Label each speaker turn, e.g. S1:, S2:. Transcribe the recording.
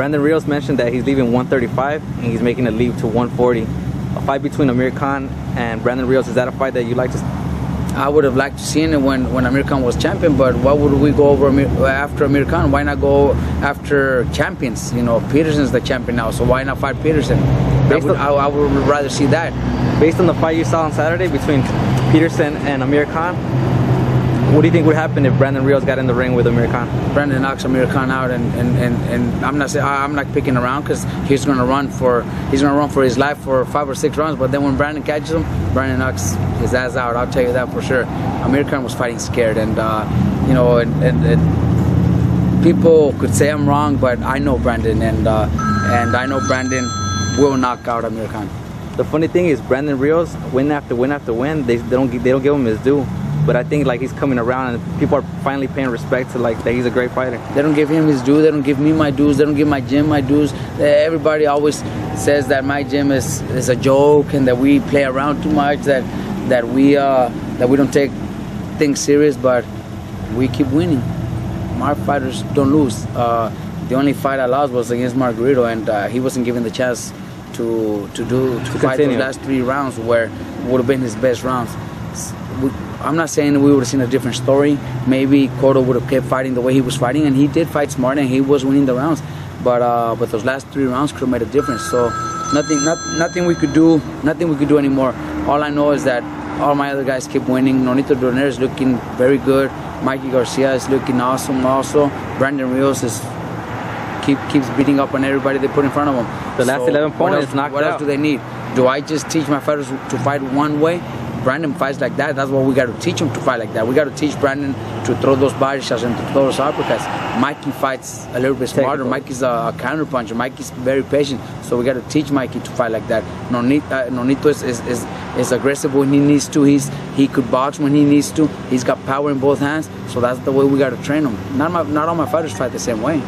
S1: Brandon Rios mentioned that he's leaving 135 and he's making a leap to 140. A fight between Amir Khan and Brandon Rios, is that a fight that you'd like to
S2: I would have liked to seen it when, when Amir Khan was champion, but why would we go over Amir, after Amir Khan? Why not go after champions? You know, Peterson's the champion now, so why not fight Peterson? I would, I, I would rather see that.
S1: Based on the fight you saw on Saturday between Peterson and Amir Khan, what do you think would happen if Brandon Rios got in the ring with Amir Khan?
S2: Brandon knocks Amir Khan out, and, and, and, and I'm not saying I'm not picking around because he's gonna run for he's gonna run for his life for five or six rounds. But then when Brandon catches him, Brandon knocks his ass out. I'll tell you that for sure. Amir Khan was fighting scared, and uh, you know, and, and, and, people could say I'm wrong, but I know Brandon, and uh, and I know Brandon will knock out Amir Khan.
S1: The funny thing is, Brandon Rios, win after win after win, they, they don't they don't give him his due but I think like he's coming around and people are finally paying respect to like that he's a great fighter.
S2: They don't give him his due. They don't give me my dues. They don't give my gym my dues. Everybody always says that my gym is, is a joke and that we play around too much. That that we uh, that we don't take things serious, but we keep winning. My fighters don't lose. Uh, the only fight I lost was against Margarito, and uh, he wasn't given the chance to to do to, to fight continue. those last three rounds where would have been his best rounds. We, I'm not saying we would have seen a different story. Maybe Cotto would have kept fighting the way he was fighting, and he did fight smart, and he was winning the rounds. But uh, but those last three rounds could have made a difference. So nothing, not, nothing we could do, nothing we could do anymore. All I know is that all my other guys keep winning. Nonito Donaire is looking very good. Mikey Garcia is looking awesome also. Brandon Rios is keep keeps beating up on everybody they put in front of him.
S1: The last 11 points knocked
S2: What
S1: out.
S2: else do they need? Do I just teach my fighters to fight one way? Brandon fights like that. That's what we got to teach him to fight like that. We got to teach Brandon to throw those body shots and to throw those uppercuts. Mikey fights a little bit smarter. Mikey's a, a counter puncher. Mikey's very patient. So we got to teach Mikey to fight like that. Nonito, uh, Nonito is, is, is, is, aggressive when he needs to. He's he could box when he needs to. He's got power in both hands. So that's the way we got to train him. Not my, not all my fighters fight the same way.